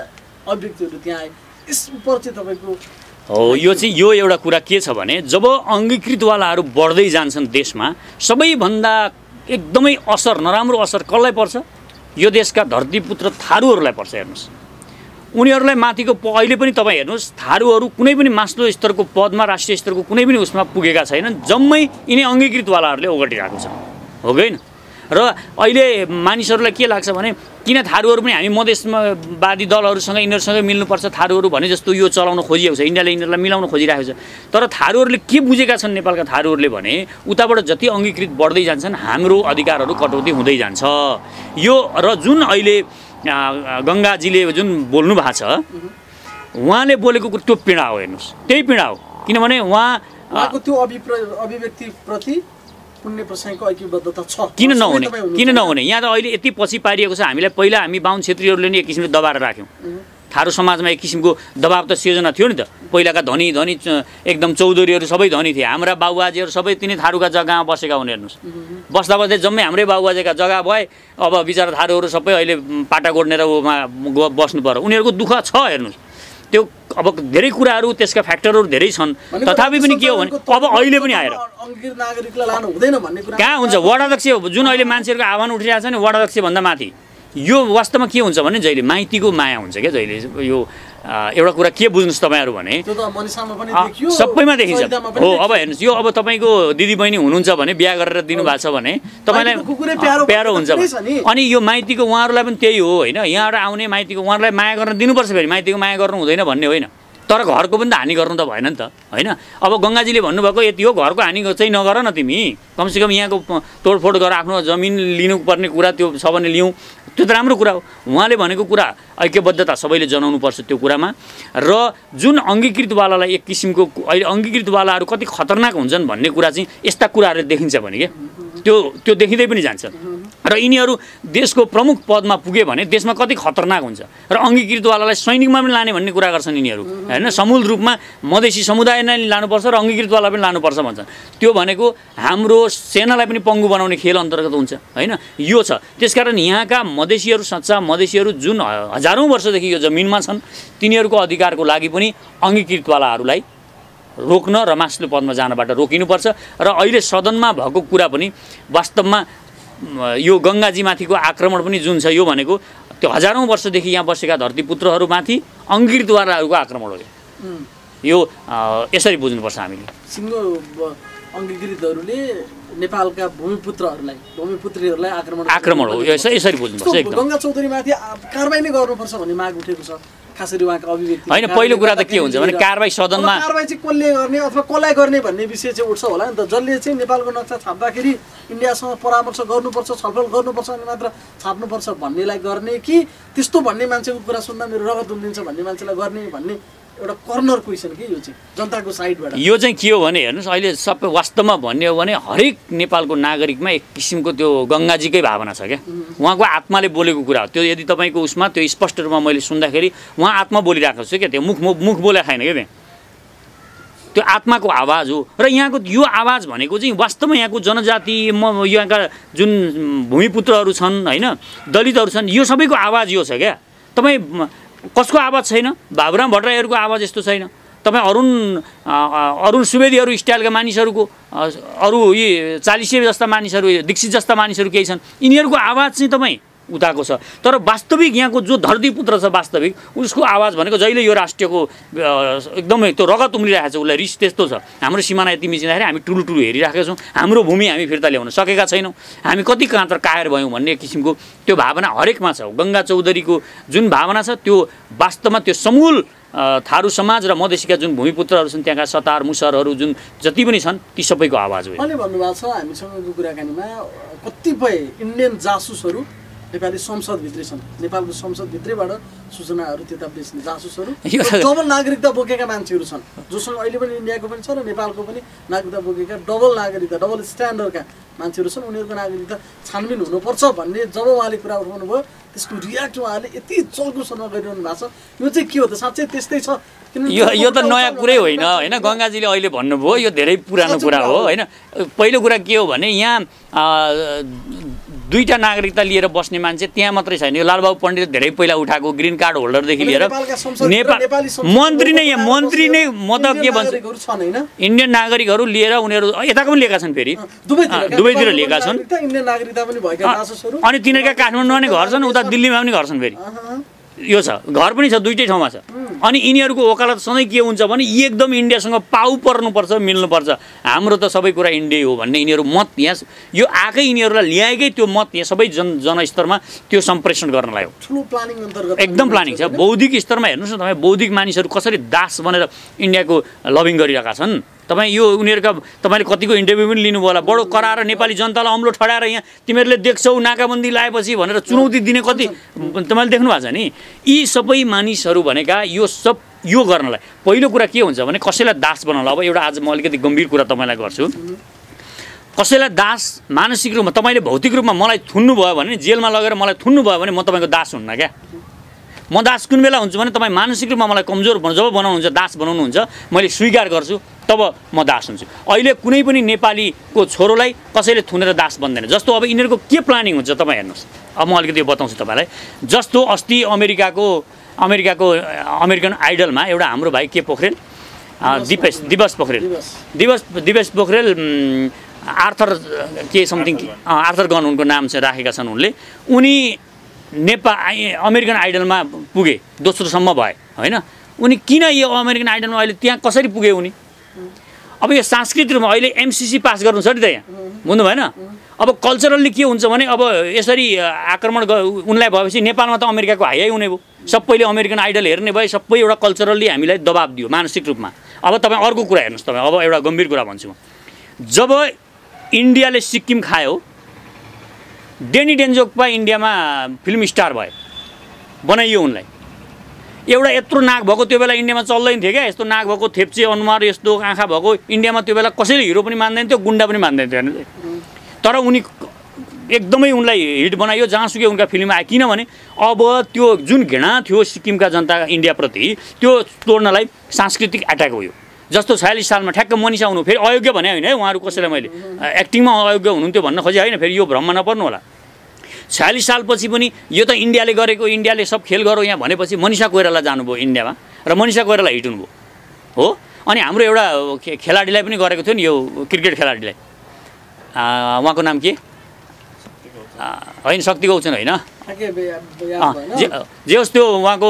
अभिव्यक्तिहरू त्यहाँ आए। यस उप चाहिँ तपाईँको हो यो चाहिँ यो एउटा कुरा के छ भने जब अङ्गीकृतवालाहरू बढ्दै जान्छन् देशमा सबैभन्दा एकदमै असर नराम्रो असर कसलाई पर्छ? यो देशका धरतीपुत्र थारूहरूलाई पर्छ हेर्नुहोस्। उनीहरूलाई माथिको प अहिले पनि तपाईँ हेर्नुहोस् थारूहरू कुनै पनि मास्लो स्तरको पदमा राष्ट्रिय स्तरको कुनै पनि उसमा पुगेका छैनन् जम्मै यिनै अङ्गीकृतवालाहरूले ओगटिरहेको छ हो कि र अहिले मानिसहरूलाई के लाग्छ भने किन थारूहरू पनि हामी मधेसवादी दलहरूसँग यिनीहरूसँग मिल्नुपर्छ थारूहरू भने जस्तो यो चलाउन खोजिएको छ इन्डियाले यिनीहरूलाई मिलाउन खोजिरहेको छ। तर थारूहरूले के बुझेका छन् नेपालका थारूहरूले भने उताबाट जति अङ्गीकृत बढ्दै जान्छन् हाम्रो अधिकारहरू कटौती हुँदै जान्छ। यो र जुन अहिले गङ्गाजीले जुन बोल्नु भएको छ उहाँले बोलेको कुरो त्यो पीडा हो हेर्नुहोस्। त्यही पीडा हो। किनभने उहाँ त्यो अभिव्यक्तिप्रति पुण्य प्रसाईको ऐक्यबद्धता छ? किन नहुने। किन नहुने? यहाँ त अहिले यति पछि पारिएको छ। हामीलाई पहिला हामी बाहुन छेत्रीहरूले नि एक किसिमले दबाएर राख्यौँ। थारू समाजमा एक किसिमको दबाब त सिर्जना थियो नि त। पहिलाका धनी धनी एकदम चौधरीहरू सबै धनी थिए। हाम्रा बाबुआजीहरू सबै तिनै थारूका जग्गामा बसेका हुने हेर्नुहोस्। बस्दा बस्दै जम्मै हाम्रै बाबुआजीका जग्गा भए अब बिचरा थारूहरू सबै अहिले पाटा गोड्नेर उमा बस्नु पर्यो। उनीहरूको दुःख छ हेर्नुहोस्। त्यो अब धेरै कुराहरू त्यसका फ्याक्टरहरू धेरै छन्। तथापि पनि के हो भने अब अहिले पनि आएर। कहाँ हुन्छ? वडाध्यक्ष जुन अहिले मान्छेहरूको आह्वान उठिरहेको छ नि वडाध्यक्षभन्दा माथि। यो वास्तवमा के हुन्छ भने जहिले माइतीको माया हुन्छ क्या जहिले यो एउटा कुरा के बुझ्नुहोस् तपाईँहरू भने सबैमा देखिन्छ हो। अब हेर्नुहोस् यो अब तपाईँको दिदीबहिनी हुनुहुन्छ भने बिहा गरेर दिनुभएको छ भने तपाईँलाई प्यारो हुन्छ। अनि यो माइतीको उहाँहरूलाई पनि त्यही हो होइन यहाँबाट आउने माइतीको उहाँहरूलाई माया गर्न दिनुपर्छ फेरि माइतीको माया गर्नु हुँदैन भन्ने होइन तर घरको पनि त हानि गर्नु त भएन नि त होइन? अब गङ्गाजीले भन्नुभएको यति हो घरको हानि चाहिँ नगर न तिमी। कमसेकम यहाँको तोडफोड गरेर आफ्नो जमिन लिनुपर्ने कुरा त्यो भने लिउँ। त्यो त राम्रो कुरा हो। उहाँले भनेको कुरा ऐक्यबद्धता सबैले जनाउनुपर्छ त्यो कुरामा। र जुन अङ्गीकृतवालालाई एक किसिमको अहिले अङ्गीकृतवालाहरू कति खतरनाक हुन्छन् भन्ने कुरा चाहिँ यस्ता कुराहरूले देखिन्छ भने के? त्यो त्यो देखिँदै पनि जान्छ। र यिनीहरू देशको प्रमुख पदमा पुग्यो भने देशमा कति खतरनाक हुन्छ। र अङ्गीकृतवालालाई सैनिकमा पनि लाने भन्ने कुरा गर्छन् यिनीहरू। होइन? समूल रूपमा मधेसी समुदाय नै लानुपर्छ र अङ्गीकृतवाला पनि लानुपर्छ भन्छन्। त्यो भनेको हाम्रो सेनालाई पनि पङ्गु बनाउने खेल अन्तर्गत हुन्छ। होइन? यो छ। त्यसकारण यहाँका मधेसीहरू सच्चा मधेसीहरू जुन हजारौँ वर्षदेखि यो जमिनमा छन् तिनीहरूको अधिकारको लागि पनि अङ्गीकृतवालाहरूलाई रोक्न र मास्लो पदमा जानबाट रोकिनुपर्छ र अहिले सदनमा भएको कुरा पनि वास्तवमा यो गङ्गाजीमाथिको आक्रमण पनि जुन छ यो भनेको त्यो हजारौँ वर्षदेखि यहाँ बसेका धरतीपुत्रहरूमाथि अङ्गीकृतवालाहरूको आक्रमण हो यो। यसरी बुझ्नुपर्छ हामीले। सिङ्गो अङ्गीकृतहरूले नेपालका भूमिपुत्रहरूलाई भूमिपुत्रीहरूलाई आक्रमण आक्रमण हो यसरी बुझ्नुपर्छ गङ्गा चौधरीमाथि कारबाही नै गर्नुपर्छ भन्ने माग उठेको छ। खासरी उहाँको अभिव्यक्ति होइन पहिलो कुरा त के हुन्छ भने कारबाही सदनमा अब कारबाही चाहिँ कसले गर्ने अथवा कसलाई गर्ने भन्ने विषय चाहिँ उठ्छ होला नि त। जसले चाहिँ नेपालको नक्सा छाप्दाखेरि इन्डियासँग परामर्श गर्नुपर्छ छलफल गर्नुपर्छ अनि मात्र छाप्नुपर्छ भन्नेलाई गर्ने कि त्यस्तो भन्ने मान्छेको कुरा सुन्दा मेरो रगत उम्लिन्छ भन्ने मान्छेलाई गर्ने भन्ने एउटा कर्नर क्वेसन के यो चाहिँ? जनताको साइडबाट। यो चाहिँ के हो भने हेर्नुहोस् अहिले सबै वास्तवमा भन्ने हो भने हरेक नेपालको नागरिकमा एक किसिमको त्यो गङ्गाजीकै भावना छ क्या। उहाँको आत्माले बोलेको कुरा हो। त्यो यदि तपाईँको उसमा त्यो स्पष्ट रूपमा मैले सुन्दाखेरि उहाँ आत्मा बोलिरहेको छु क्या त्यो। मुख मुख बोले छैन क्या त्यहाँ त्यो आत्माको आवाज हो। र यहाँको यो आवाज भनेको चाहिँ वास्तवमा यहाँको जनजाति म यहाँका जुन भूमिपुत्रहरू छन् होइन दलितहरू छन् यो सबैको आवाज यो छ क्या। तपाईँ कसको आवाज छैन? बाबुराम भट्टराईहरूको आवाज यस्तो छैन। तपाईँ अरुण अरुण सुवेदीहरू स्टाइलका मानिसहरूको अरू यी चालिसे जस्ता मानिसहरू दीक्षित जस्ता मानिसहरू केही छन्। यिनीहरूको आवाज चाहिँ तपाईँ उताको छ। तर वास्तविक यहाँको जो धरतीपुत्र छ वास्तविक उसको आवाज भनेको जहिले यो राष्ट्रियको अ, एकदमै त्यो रगत उम्लिरहेको छ उसलाई रिस त्यस्तो छ। हाम्रो सिमाना यति मिचिँदाखेरि हामी टुलु टुलु हेरिरहेका छौँ। हाम्रो भूमि हामी फिर्ता ल्याउन सकेका छैनौँ। हामी कति काँतर कायर भयौँ भन्ने किसिमको त्यो भावना हरेकमा छ। गङ्गा चौधरीको जुन भावना छ त्यो वास्तवमा त्यो समूल थारू समाज र मधेसीका जुन भूमिपुत्रहरू छन् त्यहाँका सतार मुसरहरू जुन जति पनि छन् ती सबैको आवाज हो भन्नुभएको छ हामीसँगको कुराकानीमा कतिपय इन्डियन जासुसहरू नेपाली संसदभित्रै छन्। नेपालको संसदभित्रैबाट सूचनाहरू त्यता बेच्ने जासुसहरू। <laughs> डबल नागरिकता बोकेका मान्छेहरू छन्। जोसँग अहिले पनि इन्डियाको पनि छ र नेपालको पनि नागरिकता बोकेका डबल नागरिकता डबल स्ट्यान्डर्डका मान्छेहरू छन्। उनीहरूको नागरिकता छानबिन हुनुपर्छ भन्ने जब उहाँले कुरा उठाउनु भयो त्यसको रियाक्ट उहाँले यति चल्कोसँग गरिरहनु भएको छ। यो चाहिँ के हो त? साँच्चै त्यस्तै छ। यो यो त नयाँ कुरै होइन। होइन गङ्गाजीले अहिले भन्नुभयो यो धेरै पुरानो कुरा हो। होइन। पहिलो कुरा के हो भने यहाँ दुईवटा नागरिकता लिएर बस्ने मान्छे त्यहाँ मात्रै छैन। यो लालबाबु पण्डित धेरै पहिला उठाएको ग्रिन कार्ड होल्डरदेखि लिएर नेपाल मन्त्री नै यहाँ मन्त्री नै म त के भन्छु? इन्डियन नागरिकहरू लिएर उनीहरू यताको पनि लिएका छन् फेरि। दुवैतिर लिएका छन्। अनि तिनीहरूका काठमाडौँमा पनि घर छन् उता दिल्लीमा पनि घर छन् फेरि। यो छ घर पनि छ दुइटै ठाउँमा छ। अनि यिनीहरूको वकालत सधैँ के हुन्छ भने यी एकदम इन्डियासँग पाउ पर्नुपर्छ मिल्नुपर्छ। हाम्रो त सबै कुरा इन्डिया हो भन्ने यिनीहरू मत यहाँ यो आएकै यिनीहरूलाई ल्याएकै त्यो मत यहाँ सबै जन जनस्तरमा त्यो सम्प्रेषण गर्नलाई हो ठुलो प्लानिङ अन्तर्गत एकदम प्लानिङ छ। बौद्धिक स्तरमा हेर्नुहोस् न तपाईँ बौद्धिक मानिसहरू कसरी दास बनेर इन्डियाको लबिङ गरिरहेका छन्? तपाईँ यो उनीहरूका तपाईँले कतिको इन्टरभ्यू पनि लिनुभयो होला। बडो कराएर नेपाली जनतालाई अम्लो ठडाएर यहाँ तिमीहरूले देख्छौ नाकाबन्दी लगाएपछि भनेर चुनौती दिने कति तपाईँले देख्नु भएको छ नि? यी सबै मानिसहरू भनेका यो सब यो गर्नलाई पहिलो कुरा के हुन्छ भने कसैलाई दास बनाउनलाई अब एउटा आज म अलिकति गम्भीर कुरा तपाईँलाई गर्छु। कसैलाई दास मानसिक रूपमा तपाईँले भौतिक रूपमा मलाई थुन्नुभयो भने जेलमा लगेर मलाई थुन्नुभयो भने म तपाईँको दास हुन्न क्या? म दास कुन बेला हुन्छु भने तपाईँ मानसिक रूपमा मलाई कमजोर बना- जब बनाउनुहुन्छ दास बनाउनुहुन्छ मैले स्वीकार गर्छु तब म दास हुन्छु। अहिले कुनै पनि नेपालीको छोरोलाई कसैले थुनेर दास बन्दैन। जस्तो अब यिनीहरूको के प्लानिङ हुन्छ तपाईँ हेर्नुहोस्। अब म अलिकति बताउँछु तपाईँलाई। जस्तो अस्ति अमेरिकाको अमेरिकाको अमेरिकन आइडलमा एउटा हाम्रो भाइ के पोखरेल? दिपेश दिवस पोखरेल। दिवस। दिवस पोखरेल आर्थर के समथिङ आर्थर गन उनको नाम चाहिँ राखेका छन् उनले। उनी नेपाल अमेरिकन आइडलमा पुगे दोस्रोसम्म भए होइन? उनी किन यो अमेरिकन आइडलमा अहिले त्यहाँ कसरी पुगे उनी? अब यो सांस्कृतिक रूपमा अहिले एमसिसी पास गर्नु छ नि त यहाँ। बुझ्नु भएन? अब कल्चरल्ली के हुन्छ भने अब यसरी आक्रमण उनलाई भएपछि नेपालमा त अमेरिकाको हाई हुने भयो। सबैले अमेरिकन आइडल हेर्ने भए सबै एउटा कल्चरल्ली हामीलाई दबाब दियो मानसिक रूपमा। अब तपाईँ अर्को कुरा हेर्नुहोस् तपाईँ अब एउटा गम्भीर कुरा भन्छु म। जब इन्डियाले सिक्किम खायो डेनी डेन्जोक्पा इन्डियामा फिल्म स्टार भयो बनाइयो उनलाई। एउटा यत्रो नाक भएको त्यो बेला इन्डियामा चल्दैन थियो क्या यस्तो नाक भएको थेप्चे अनुहार यस्तो आँखा भएको इन्डियामा त्यो बेला कसैले हिरो पनि मान्दैन थियो गुन्डा पनि मान्दैन थियो तर उनी एकदमै उनलाई हिट बनायो जहाँसुकै उनका फिल्म आयो किनभने अब त्यो जुन घृणा थियो सिक्किमका जनता इन्डियाप्रति त्यो तोड्नलाई सांस्कृतिक एट्याक हो जस्तो छयालिस सालमा ठ्याक्क मनिषा हुनु फेरि अयोग्य भने होइन है उहाँहरू कसैलाई मैले एक्टिङमा अयोग्य हुनुहुन्थ्यो भन्न खोजेँ होइन फेरि यो भ्रममा नपर्नु होला। छयालिस सालपछि पनि यो त इन्डियाले गरेको इन्डियाले सब खेल गरौँ यहाँ भनेपछि मनिषा कोइराला जानुभयो इन्डियामा र मनिषा कोइराला हिट हुनुभयो हो? अनि हाम्रो एउटा खेलाडीलाई पनि गरेको थियो नि यो क्रिकेट खेलाडीलाई। उहाँको नाम के? होइन शक्ति गौचन होइन। जे होस् त्यो उहाँको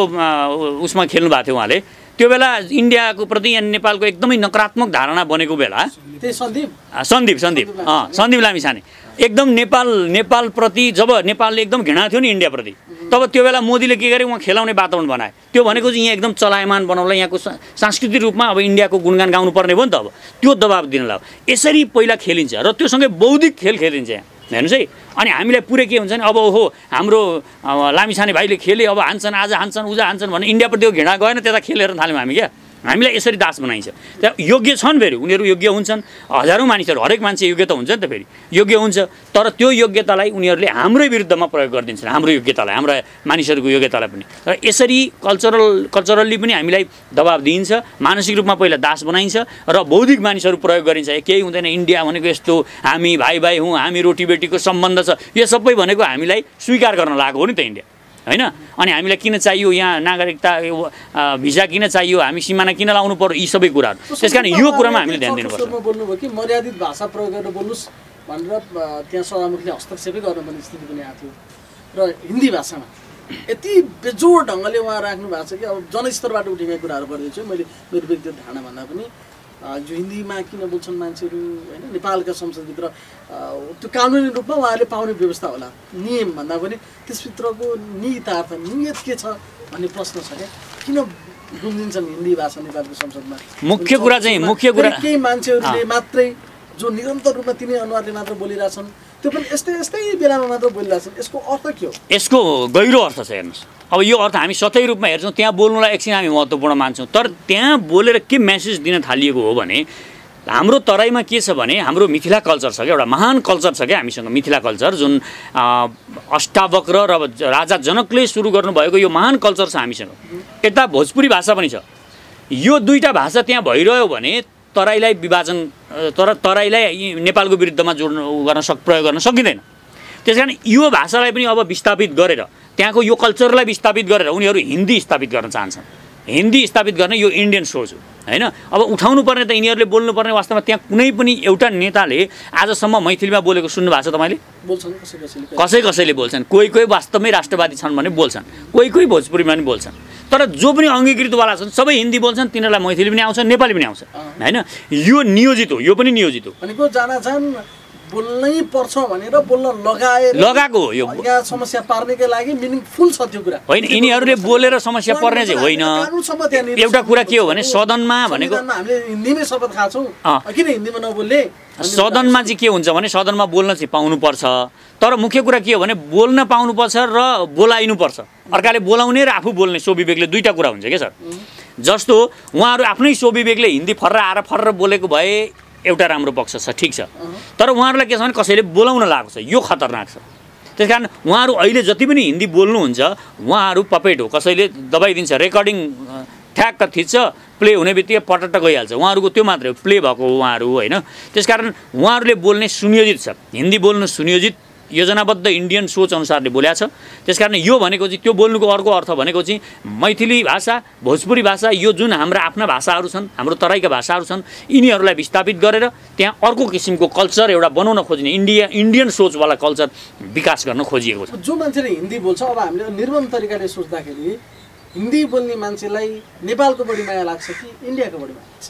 उसमा खेल्नु भएको थियो उहाँले। त्यो बेला इन्डियाको प्रति यहाँ नेपालको एकदमै नकारात्मक धारणा बनेको बेला त्यही सन्दीप? सन्दीप सन्दीप। अँ सन्दीप लामिछाने एकदम नेपाल नेपालप्रति जब नेपालले एकदम घृणा थियो नि इन्डियाप्रति तब त्यो बेला मोदीले के गरे उहाँ खेलाउने वातावरण बनाए। त्यो भनेको चाहिँ यहाँ एकदम चलायमान बनाउला यहाँको सांस्कृतिक रूपमा अब इन्डियाको गुणगान गाउनु पर्ने भयो नि त अब। त्यो दबाब दिन लाग्यो यसरी पहिला खेलिन्छ र त्योसँगै बौद्धिक खेल खेलिन्छ यहाँ। हेर्नुहोस् है। अनि हामीलाई पुरै के हुन्छ नि अब हो हाम्रो लामिछाने भाइले खेले अब हान्छन् आज हान्छन् उजा हान्छन् भने इन्डियाप्रति त्यो घृणा गएन त्यता खेलेर थाल्यौँ हामी क्या। हामीलाई यसरी दास बनाइन्छ। त्यहाँ योग्य छन् फेरि उनीहरू योग्य हुन्छन्। हजारौँ मानिसहरू हरेक मान्छे योग्य त हुन्छ नि त फेरि। योग्य हुन्छ तर त्यो योग्यतालाई उनीहरूले हाम्रै विरुद्धमा प्रयोग गरिदिन्छन् हाम्रो योग्यतालाई हाम्रा मानिसहरूको योग्यतालाई पनि। र यसरी कल्चरल कल्चरल्ली पनि हामीलाई दबाब दिइन्छ मानसिक रूपमा पहिला दास बनाइन्छ र बौद्धिक मानिसहरू प्रयोग गरिन्छ। केही हुँदैन इन्डिया भनेको यस्तो हामी भाइ भाइ हौँ हामी रोटी बेटीको सम्बन्ध छ। यो सबै भनेको हामीलाई स्वीकार गर्न लागेको हो नि त इन्डिया। होइन? अनि हामीलाई किन चाहियो यहाँ नागरिकता भिजा किन चाहियो? हामी सिमाना किन लाउनु पर्यो? यी सबै कुराहरू। त्यस कारण यो कुरामा हामीले ध्यान दिनुपर्छ। बोल्नुभयो कि मर्यादित भाषा प्रयोग गरेर बोल्नुहोस् भनेर त्यहाँ सभामुखले हस्तक्षेपै गर्नुपर्ने स्थिति पनि आएको थियो। र हिन्दी भाषामा यति बेजोड ढङ्गले उहाँ राख्नु भएको छ कि अब जनस्तरबाट उठेका कुराहरू गर्दैछु मैले मेरो व्यक्तिगत धारणा भन्दा पनि जो हिन्दीमा किन बोल्छन् मान्छेहरू होइन नेपालका संसदभित्र त्यो कानुनी रूपमा उहाँहरूले पाउने व्यवस्था होला। नियम भन्दा पनि त्यसभित्रको निहितार्थ नियत के छ भन्ने प्रश्न छ क्या? किन गुन्जिन्छन् हिन्दी भाषा नेपालको संसदमा? मुख्य कुरा चाहिँ- मुख्य कुरा- केही मान्छेहरूले मात्रै जो निरन्तर रूपमा तिनै अनुहारले मात्र बोलिरहेछन् त्यो पनि यस्तै यस्तै बेलामा मात्र बोलिरहेछन्। यसको अर्थ के हो? यसको गहिरो अर्थ छ हेर्नुहोस्। अब यो अर्थ हामी सतै रूपमा हेर्छौँ त्यहाँ बोल्नुलाई एकछिन हामी महत्त्वपूर्ण मान्छौँ। तर त्यहाँ बोलेर के मेसेज दिन थालिएको हो भने हाम्रो तराईमा के छ भने हाम्रो मिथिला कल्चर छ क्या एउटा महान कल्चर छ क्या हामीसँग मिथिला कल्चर जुन अष्टावक्र र राजा जनकले सुरु गर्नुभएको यो महान कल्चर छ हामीसँग। यता भोजपुरी भाषा पनि छ। यो दुईवटा भाषा त्यहाँ भइरह्यो भने तराईलाई विभाजन तर तराईलाई नेपालको विरुद्धमा जोड्न गर्न सक प्रयोग गर्न सकिँदैन। त्यस कारण यो भाषालाई पनि अब विस्थापित गरेर त्यहाँको यो कल्चरलाई विस्थापित गरेर उनीहरू हिन्दी स्थापित गर्न चाहन्छन्। हिन्दी स्थापित गर्ने यो इन्डियन सोच हो होइन? अब उठाउनु पर्ने त यिनीहरूले बोल्नुपर्ने वास्तवमा त्यहाँ कुनै पनि एउटा नेताले आजसम्म मैथिलीमा बोलेको सुन्नु भएको छ तपाईँले? बोल्छन् कसै कसैले? कसै कसैले बोल्छन्? कोही कोही वास्तवमै राष्ट्रवादी छन् भने बोल्छन्। कोही कोही भोजपुरीमा पनि बोल्छन्। तर जो पनि अङ्गीकृतवाला छन् सबै हिन्दी बोल्छन् तिनीहरूलाई मैथिली पनि आउँछ नेपाली पनि आउँछ होइन? यो नियोजित हो यो पनि नियोजित हो। बोल्नै पर्छ भनेर बोल्न लगाएर लगाएको हो यो समस्या पार्नेको लागि मिनिङफुल छ त्यो कुरा। होइन यिनीहरूले बोलेर समस्या पर्ने चाहिँ होइन। एउटा कुरा के हो भने सदनमा भनेको हामीले हिन्दीमै शपथ खाएको। छौँ किन हिन्दीमा नबोल्ने? सदनमा चाहिँ के हुन्छ भने सदनमा बोल्न चाहिँ पाउनुपर्छ। तर मुख्य कुरा के हो भने बोल्न पाउनुपर्छ र बोलाइनुपर्छ। अर्काले बोलाउने र आफू बोल्ने सो विवेकले दुईवटा कुरा हुन्छ क्या सर? जस्तो उहाँहरू आफ्नै सो विवेकले हिन्दी फर्र आएर फर्र बोलेको भए एउटा राम्रो पक्ष छ ठिक छ। तर उहाँहरूलाई के छ भने कसैले बोलाउन लागेको छ यो खतरनाक छ। त्यस कारण उहाँहरू अहिले जति पनि हिन्दी बोल्नुहुन्छ उहाँहरू पपेट हो। कसैले दबाइदिन्छ रेकर्डिङ ठ्याक्क थिच्छ प्ले हुने बित्तिकै पटट्ट गइहाल्छ। उहाँहरूको त्यो मात्रै हो प्ले भएको हो उहाँहरू होइन। त्यस कारण उहाँहरूले बोल्ने सुनियोजित छ। हिन्दी बोल्नु सुनियोजित योजनाबद्ध इन्डियन सोच अनुसारले बोल्या छ त्यस कारण यो भनेको चाहिँ त्यो बोल्नुको अर्को अर्थ भनेको चाहिँ मैथिली भाषा भोजपुरी भाषा यो जुन हाम्रा आफ्ना भाषाहरू छन् हाम्रो तराईका भाषाहरू छन् यिनीहरूलाई विस्थापित गरेर त्यहाँ अर्को किसिमको कल्चर एउटा बनाउन खोज्ने इन्डिया इन्डियन सोचवाला कल्चर विकास गर्न खोजिएको छ। जो मान्छेले हिन्दी बोल्छ अब हामीले निर्मम तरिकाले सोच्दाखेरि हिन्दी बोल्ने मान्छेलाई नेपालको बढी माया लाग्छ कि इन्डियाको बढी माया लाग्छ?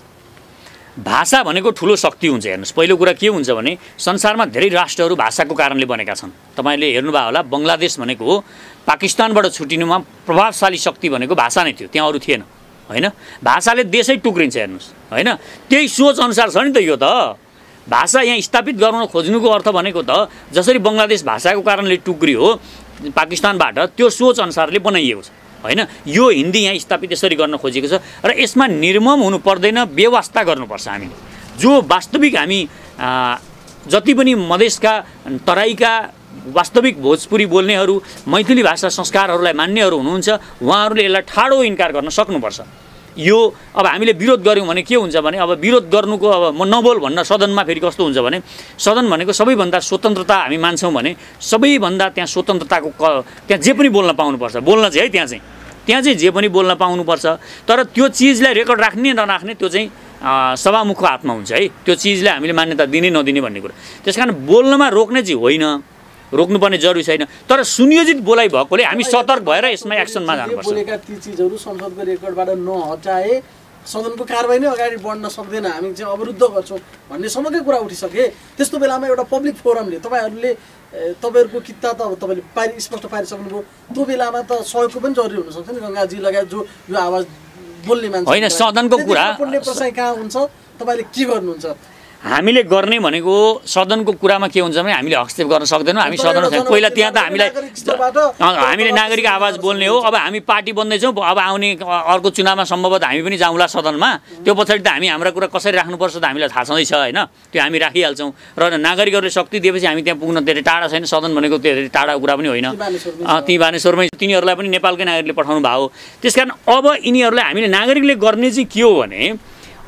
भाषा भनेको ठुलो शक्ति हुन्छ हेर्नुहोस्। पहिलो कुरा के हुन्छ भने संसारमा धेरै राष्ट्रहरू भाषाको कारणले बनेका छन्। तपाईँले हेर्नुभयो होला बङ्गलादेश भनेको पाकिस्तानबाट छुटिनुमा प्रभावशाली शक्ति भनेको भाषा नै थियो त्यहाँ अरू थिएन होइन? भाषाले देशै टुक्रिन्छ हेर्नुहोस् होइन? त्यही सोच अनुसार छ नि त यो त। भाषा यहाँ स्थापित गराउन खोज्नुको अर्थ भनेको त जसरी बङ्गलादेश भाषाको कारणले टुक्रियो पाकिस्तानबाट त्यो सोच अनुसारले बनाइएको छ। होइन? यो हिन्दी यहाँ स्थापित यसरी गर्न खोजेको छ र यसमा निर्मम हुनु पर्दैन व्यवस्था गर्नुपर्छ हामीले। जो वास्तविक हामी जति पनि मधेसका तराईका वास्तविक भोजपुरी बोल्नेहरू मैथिली भाषा संस्कारहरूलाई मान्नेहरू हुनुहुन्छ उहाँहरूले यसलाई ठाडो इन्कार गर्न सक्नुपर्छ। यो अब हामीले विरोध गऱ्यौँ भने के हुन्छ भने अब विरोध गर्नुको अब म नबोल भन्न सदनमा फेरि कस्तो हुन्छ भने सदन भनेको सबैभन्दा स्वतन्त्रता हामी मान्छौँ भने सबैभन्दा त्यहाँ स्वतन्त्रताको क त्यहाँ जे पनि बोल्न पाउनुपर्छ। बोल्न चाहिँ है त्यहाँ चाहिँ। त्यहाँ चाहिँ जे पनि बोल्न पाउनुपर्छ। तर त्यो चिजलाई रेकर्ड राख्ने नराख्ने त्यो चाहिँ सभामुखको हातमा हुन्छ है। त्यो चिजलाई हामीले मान्यता दिने नदिने भन्ने कुरा। त्यस कारण बोल्नमा रोक्ने चाहिँ होइन। रोक्नुपर्ने जरुरी छैन। तर सुनियोजित बोलाइ भएकोले हामी सतर्क भएर यसमा एक्सनमा जानुपर्छ। सदनको कारवाही नै अगाडि बढ्न सक्दैन। हामी चाहिँ अवरुद्ध गर्छौँ भन्ने सम्मकै कुरा उठिसके त्यस्तो बेलामा एउटा पब्लिक फोरमले तपाईँहरूले तपाईँहरूको किता त अब तपाईँले पारि स्पष्ट पारिसक्नुभयो। त्यो बेलामा त सहयोगको पनि जरुरी हुनसक्छ नि गङ्गाजी लगायत जो यो आवाज बोल्ने मान्छे होइन, सदनको कुरा- कहाँ हुन्छ? तपाईँले के गर्नुहुन्छ? हामीले गर्ने भनेको सदनको कुरामा के हुन्छ भने हामीले हस्तक्षेप गर्न सक्दैनौँ। हामी सदन पहिला त्यहाँ त हामीलाई हामीले नागरिक आवाज बोल्ने हो। अब हामी पार्टी बन्दैछौँ अब आउने अर्को चुनावमा सम्भवतः हामी पनि जाउँला सदनमा। त्यो पछाडि त हामी हाम्रा कुरा कसरी राख्नुपर्छ त हामीलाई थाहा छँदैछ होइन? त्यो हामी राखिहाल्छौँ। र नागरिकहरूले शक्ति दिएपछि हामी त्यहाँ पुग्न धेरै टाढा छैन। सदन भनेको धेरै टाढा कुरा पनि होइन। ती बानेश्वरमै ती तिनीहरूलाई पनि नेपालकै नागरिकले पठाउनु भएको हो। त्यस कारण अब यिनीहरूलाई हामीले नागरिकले गर्ने चाहिँ के हो भने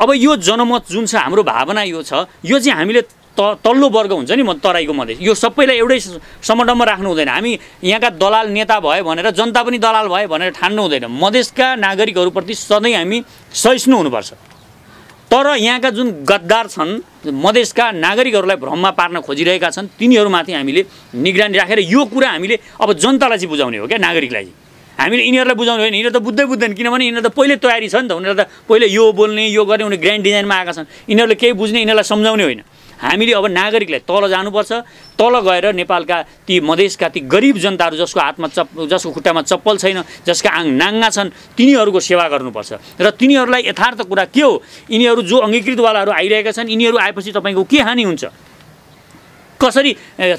अब यो जनमत जुन छ हाम्रो भावना यो छ यो चाहिँ हामीले त तल्लो वर्ग हुन्छ नि म तराईको मधेस यो सबैलाई एउटै समडममा राख्नु हुँदैन। हामी यहाँका दलाल नेता भयो भनेर जनता पनि दलाल भयो भनेर ठान्नु हुँदैन। मधेसका नागरिकहरूप्रति सधैँ हामी सहिष्णु हुनुपर्छ। तर यहाँका जुन गद्दार छन् मधेसका नागरिकहरूलाई भ्रममा पार्न खोजिरहेका छन् तिनीहरूमाथि हामीले निगरानी राखेर यो कुरा हामीले अब जनतालाई चाहिँ बुझाउने हो क्या नागरिकलाई हामीले यिनीहरूलाई बुझाउने होइन। यिनीहरू त बुझ्दै बुझ्दैन किनभने यिनीहरू त पहिल्यै तयारी छ नि त। उनीहरू त पहिले यो बोल्ने यो गर्ने उनीहरू ग्रान्ड डिजाइनमा आएका छन्। यिनीहरूले केही बुझ्ने यिनीहरूलाई सम्झाउने होइन। हामीले अब नागरिकलाई तल जानुपर्छ। तल गएर नेपालका ती मधेसका ती गरिब जनताहरू जसको हातमा चप जसको खुट्टामा चप्पल छैन जसका आङ नाङ्गा छन् तिनीहरूको सेवा गर्नुपर्छ। र तिनीहरूलाई यथार्थ कुरा के हो? यिनीहरू जो अङ्गीकृतवालाहरू आइरहेका छन् यिनीहरू आएपछि तपाईँको के हानि हुन्छ? कसरी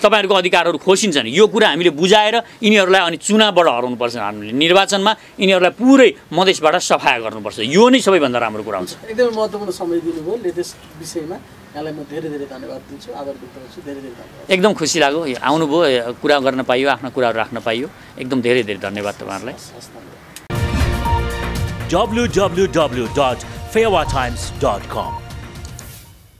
तपाईँहरूको अधिकारहरू खोसिन्छन् यो कुरा हामीले बुझाएर यिनीहरूलाई अनि चुनावबाट हराउनुपर्छ हामीले। निर्वाचनमा यिनीहरूलाई पुरै मधेसबाट सफाया गर्नुपर्छ। यो नै सबैभन्दा राम्रो कुरा हुन्छ। एकदमै महत्त्वपूर्ण समय दिनुभयो लेटेस्ट विषयमा। यहाँलाई म धेरै धेरै धन्यवाद दिन्छु। आभार व्यक्त गर्छु। धेरै धेरै धन्यवाद। एकदम खुसी लाग्यो। आउनुभयो। कुरा गर्न पाइयो आफ्ना कुराहरू राख्न पाइयो। एकदम धेरै धेरै धन्यवाद तपाईँहरूलाई। www.fairwatimes.com.